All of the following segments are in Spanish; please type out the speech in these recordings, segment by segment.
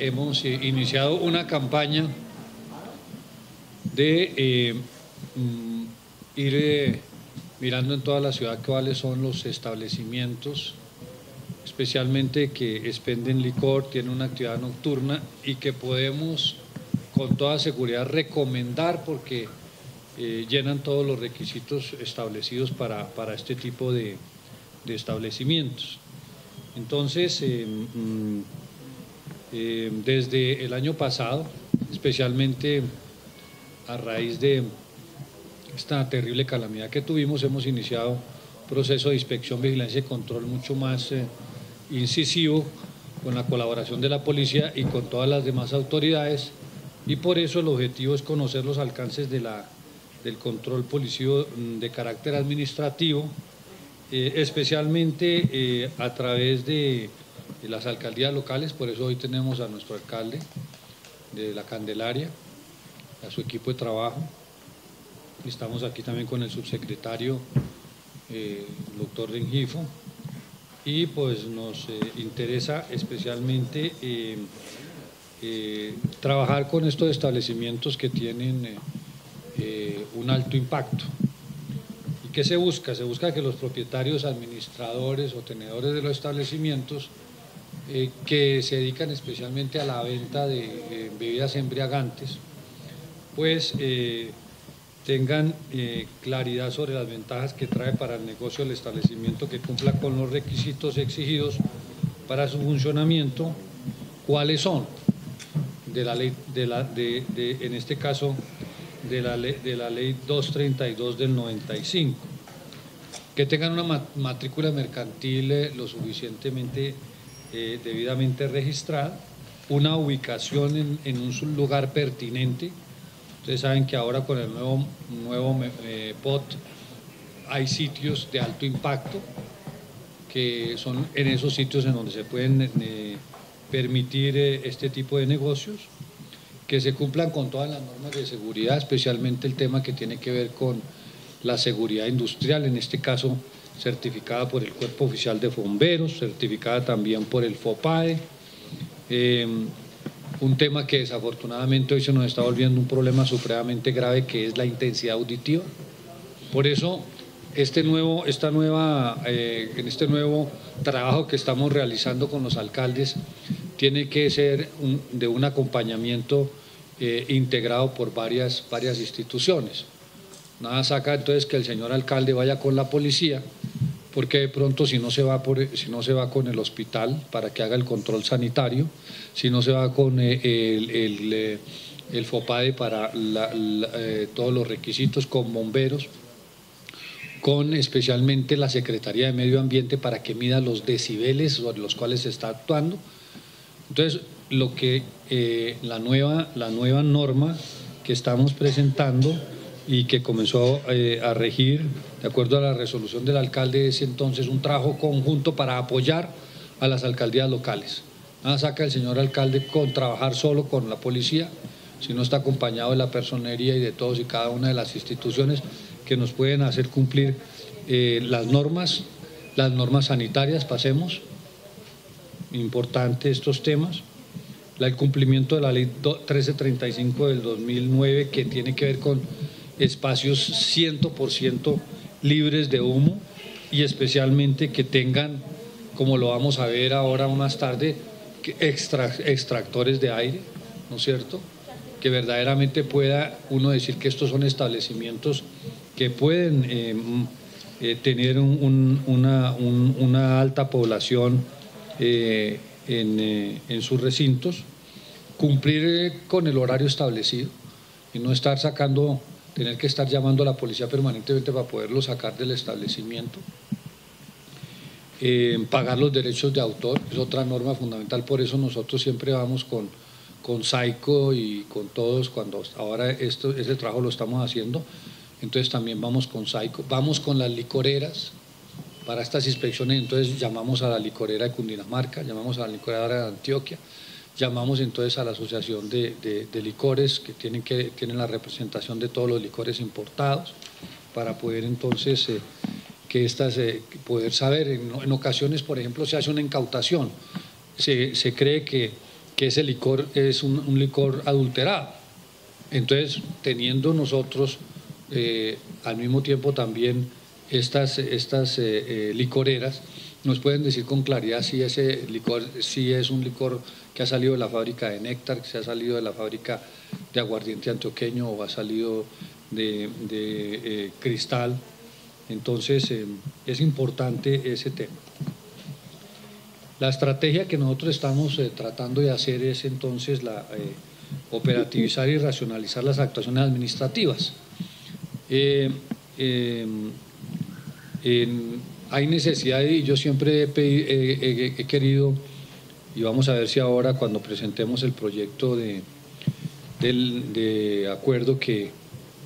Hemos eh, iniciado una campaña de eh, mm, ir eh, mirando en toda la ciudad cuáles son los establecimientos, especialmente que expenden licor, tienen una actividad nocturna y que podemos con toda seguridad recomendar porque llenan todos los requisitos establecidos para, este tipo de, establecimientos. Entonces, mm, eh, desde el año pasado, especialmente a raíz de esta terrible calamidad que tuvimos, hemos iniciado un proceso de inspección, vigilancia y control mucho más eh, incisivo con la colaboración de la policía y con todas las demás autoridades. Y por eso el objetivo es conocer los alcances del control policivo mm, de carácter administrativo, eh, especialmente a través de las alcaldías locales, por eso hoy tenemos a nuestro alcalde de la Candelaria, a su equipo de trabajo. Estamos aquí también con el subsecretario, eh, doctor Rengifo, y pues nos eh, interesa especialmente eh, trabajar con estos establecimientos que tienen un alto impacto. ¿Y qué se busca? Se busca que los propietarios, administradores o tenedores de los establecimientos eh, que se dedican especialmente a la venta de eh, bebidas embriagantes, pues eh, tengan claridad sobre las ventajas que trae para el negocio el establecimiento que cumpla con los requisitos exigidos para su funcionamiento, cuáles son de la ley, de la, de, en este caso, de la, de la ley 232 del 95, que tengan una matrícula mercantil lo suficientemente eh, debidamente registrada, una ubicación en, un lugar pertinente. Ustedes saben que ahora con el nuevo, nuevo eh, POT hay sitios de alto impacto, que son en esos sitios en donde se pueden eh, permitir este tipo de negocios, que se cumplan con todas las normas de seguridad, especialmente el tema que tiene que ver con la seguridad industrial, en este caso certificada por el Cuerpo Oficial de Bomberos, certificada también por el FOPAE. Eh, un tema que desafortunadamente hoy se nos está volviendo un problema supremamente grave que es la intensidad auditiva. Por eso, este nuevo, esta nueva, eh, en este nuevo trabajo que estamos realizando con los alcaldes, tiene que ser de un acompañamiento eh, integrado por varias, varias instituciones. Nada saca entonces que el señor alcalde vaya con la policía, porque de pronto si no se va si no se va con el hospital para que haga el control sanitario, si no se va con eh, el, el, eh, el FOPADE para eh, todos los requisitos, con bomberos, con especialmente la Secretaría de Medio Ambiente para que mida los decibeles sobre los cuales se está actuando. Entonces, lo que la, nueva, la nueva norma que estamos presentando y que comenzó eh, a regir, de acuerdo a la resolución del alcalde de ese entonces, un trabajo conjunto para apoyar a las alcaldías locales. Nada saca el señor alcalde con trabajar solo con la policía, si no está acompañado de la personería y de todos y cada una de las instituciones que nos pueden hacer cumplir eh, las normas, las normas sanitarias, pasemos, importante estos temas, el cumplimiento de la ley 1335 del 2009 que tiene que ver con espacios 100% libres de humo y especialmente que tengan, como lo vamos a ver ahora más tarde, extractores de aire, ¿no es cierto? Que verdaderamente pueda uno decir que estos son establecimientos que pueden eh, eh, tener una, alta población eh, en sus recintos, cumplir con el horario establecido y no estar sacando tener que estar llamando a la policía permanentemente para poderlo sacar del establecimiento. Eh, pagar los derechos de autor es otra norma fundamental, por eso nosotros siempre vamos con, con SAICO y con todos, cuando ahora esto, ese trabajo lo estamos haciendo, entonces también vamos con SAICO, vamos con las licoreras para estas inspecciones, entonces llamamos a la licorera de Cundinamarca, llamamos a la licorera de Antioquia, Llamamos entonces a la Asociación de, Licores, que tienen, que tienen la representación de todos los licores importados, para poder entonces eh, que estas, eh, poder saber, en, ocasiones, por ejemplo, se hace una incautación, se, cree que que ese licor es un, licor adulterado. Entonces, teniendo nosotros eh, al mismo tiempo también estas, estas eh, licoreras, nos pueden decir con claridad si ese licor si es un licor que ha salido de la fábrica de néctar, que se ha salido de la fábrica de aguardiente antioqueño o ha salido de, de cristal. Entonces, es importante ese tema. La estrategia que nosotros estamos eh, tratando de hacer es entonces la, eh, operativizar y racionalizar las actuaciones administrativas. Eh, hay necesidad y yo siempre he, querido, y vamos a ver si ahora cuando presentemos el proyecto de, de acuerdo que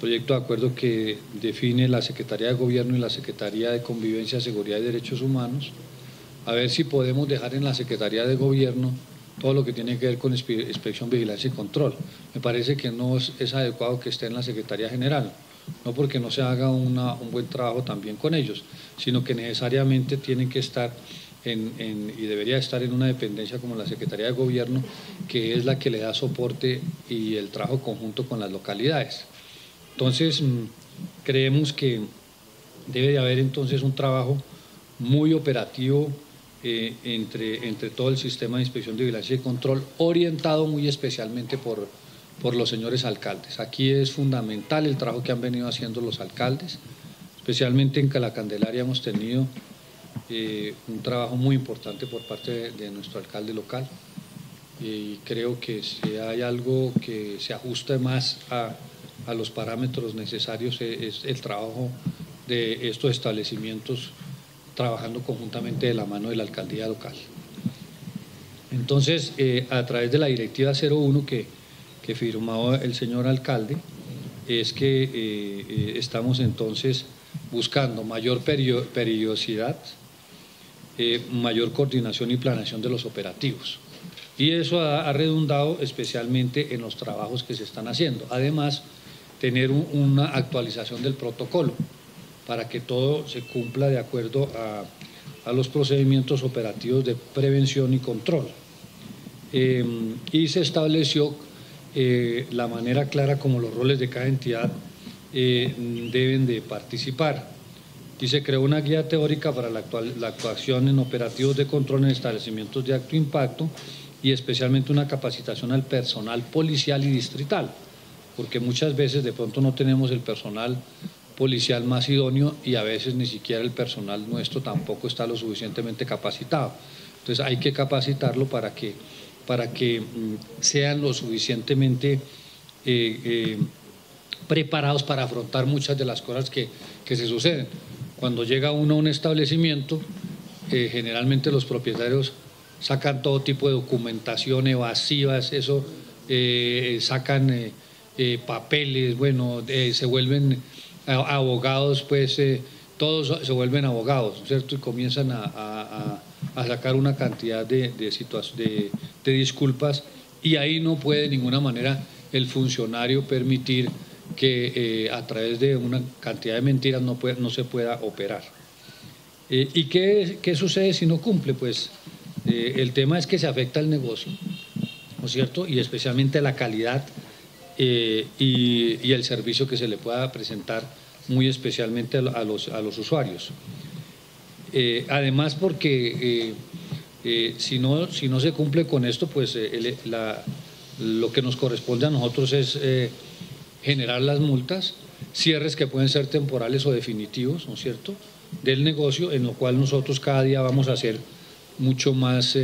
proyecto de acuerdo que define la Secretaría de Gobierno y la Secretaría de Convivencia, Seguridad y Derechos Humanos, a ver si podemos dejar en la Secretaría de Gobierno todo lo que tiene que ver con inspección, vigilancia y control. Me parece que no es, adecuado que esté en la Secretaría General, no porque no se haga un buen trabajo también con ellos, sino que necesariamente tienen que estar y debería estar en una dependencia como la Secretaría de Gobierno, que es la que le da soporte y el trabajo conjunto con las localidades. Entonces, mm, creemos que debe de haber entonces un trabajo muy operativo eh, entre, entre todo el sistema de inspección de vigilancia y control, orientado muy especialmente por, por los señores alcaldes. Aquí es fundamental el trabajo que han venido haciendo los alcaldes, especialmente en Cala Candelaria hemos tenido eh, un trabajo muy importante por parte de, nuestro alcalde local y creo que si hay algo que se ajuste más a, a los parámetros necesarios es el trabajo de estos establecimientos trabajando conjuntamente de la mano de la alcaldía local. Entonces, eh, a través de la directiva 01 que, que firmó el señor alcalde, es que eh, eh, estamos entonces buscando mayor periodicidad, mayor coordinación y planeación de los operativos. Y eso ha, redundado especialmente en los trabajos que se están haciendo. Además, tener una actualización del protocolo para que todo se cumpla de acuerdo a, los procedimientos operativos de prevención y control. Eh, y se estableció eh, la manera clara como los roles de cada entidad eh, deben de participar. Y se creó una guía teórica para la, la actuación en operativos de control en establecimientos de acto impacto y especialmente una capacitación al personal policial y distrital, porque muchas veces de pronto no tenemos el personal policial más idóneo y a veces ni siquiera el personal nuestro tampoco está lo suficientemente capacitado. Entonces hay que capacitarlo para que, para que mm, sean lo suficientemente eh, eh, preparados para afrontar muchas de las cosas que, se suceden. Cuando llega uno a un establecimiento, eh, generalmente los propietarios sacan todo tipo de documentación evasivas, eso sacan papeles, bueno, se vuelven abogados, pues todos se vuelven abogados, ¿cierto? Y comienzan a, sacar una cantidad de, de, de, disculpas y ahí no puede de ninguna manera el funcionario permitir que eh, a través de una cantidad de mentiras no, puede, no se pueda operar. Eh, ¿Y qué, qué, sucede si no cumple? Pues el tema es que se afecta el negocio, ¿no es cierto? Y especialmente la calidad y, y, el servicio que se le pueda presentar muy especialmente a los, a los usuarios. Eh, además porque eh, eh, si, no, si no se cumple con esto, pues lo que nos corresponde a nosotros es generar las multas, cierres que pueden ser temporales o definitivos, ¿no es cierto?, del negocio, en lo cual nosotros cada día vamos a ser mucho más,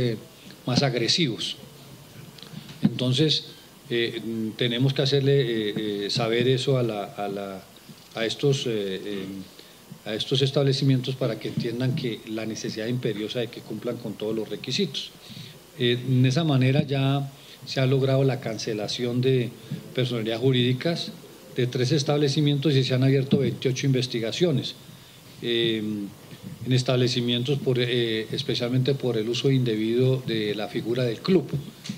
más agresivos. Entonces, tenemos que hacerle saber eso a la a estos, eh, a estos establecimientos para que entiendan que la necesidad imperiosa de que cumplan con todos los requisitos. Eh, esa manera ya se ha logrado la cancelación de personalidad jurídicas de tres establecimientos y se han abierto 28 investigaciones eh, en establecimientos por, especialmente por el uso indebido de la figura del club,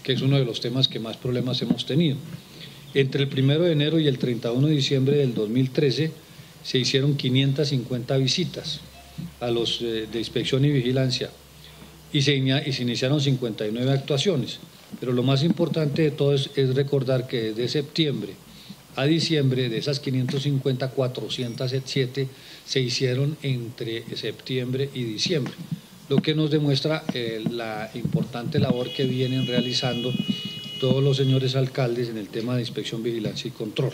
que es uno de los temas que más problemas hemos tenido. Entre el 1 de enero y el 31 de diciembre del 2013 se hicieron 550 visitas a los eh, de inspección y vigilancia y se, y se iniciaron 59 actuaciones. Pero lo más importante de todo es, recordar que de septiembre a diciembre, de esas 550, 407 se hicieron entre septiembre y diciembre, lo que nos demuestra eh, la importante labor que vienen realizando todos los señores alcaldes en el tema de inspección, vigilancia y control.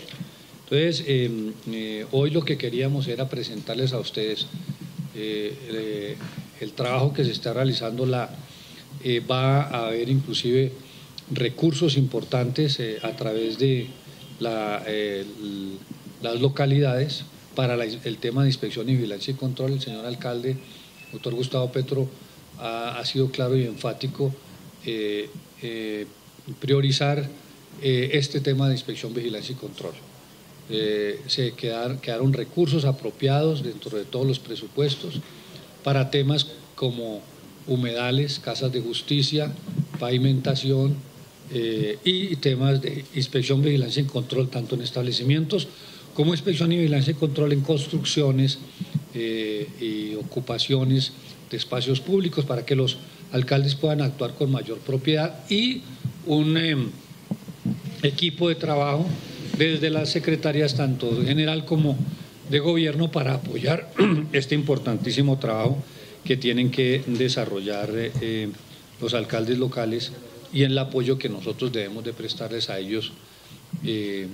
Entonces, em, eh, hoy lo que queríamos era presentarles a ustedes eh, el trabajo que se está realizando, la, va a haber inclusive recursos importantes a través de las localidades para el tema de inspección y vigilancia y control. El señor alcalde, doctor Gustavo Petro, ha, sido claro y enfático eh, eh, priorizar eh, este tema de inspección, vigilancia y control. Se quedaron, quedaron recursos apropiados dentro de todos los presupuestos para temas como humedales, casas de justicia, pavimentación, eh, y temas de inspección, vigilancia y control, tanto en establecimientos como inspección y vigilancia y control en construcciones eh, y ocupaciones de espacios públicos para que los alcaldes puedan actuar con mayor propiedad y un em, equipo de trabajo desde las secretarías tanto general como de gobierno para apoyar este importantísimo trabajo que tienen que desarrollar eh, los alcaldes locales y el apoyo que nosotros debemos de prestarles a ellos eh,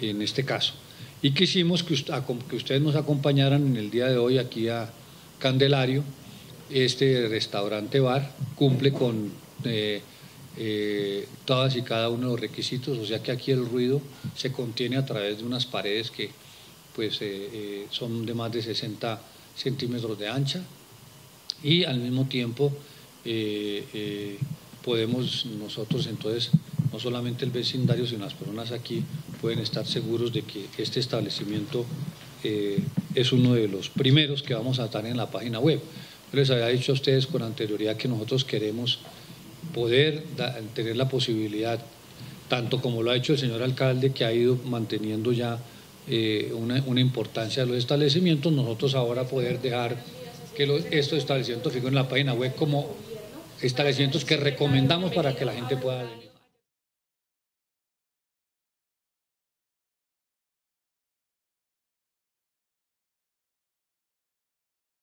en este caso. Y quisimos que, que ustedes nos acompañaran en el día de hoy aquí a Candelario, este restaurante bar cumple con eh, eh, todas y cada uno de los requisitos, o sea que aquí el ruido se contiene a través de unas paredes que pues son de más de 60 centímetros de ancha y al mismo tiempo podemos nosotros entonces, no solamente el vecindario, sino las personas aquí pueden estar seguros de que este establecimiento eh, es uno de los primeros que vamos a estar en la página web. les había dicho a ustedes con anterioridad que nosotros queremos poder tener la posibilidad, tanto como lo ha hecho el señor alcalde, que ha ido manteniendo ya eh, una, importancia de los establecimientos, nosotros ahora poder dejar que estos establecimientos figuren en la página web como establecimientos que recomendamos para que la gente pueda venir.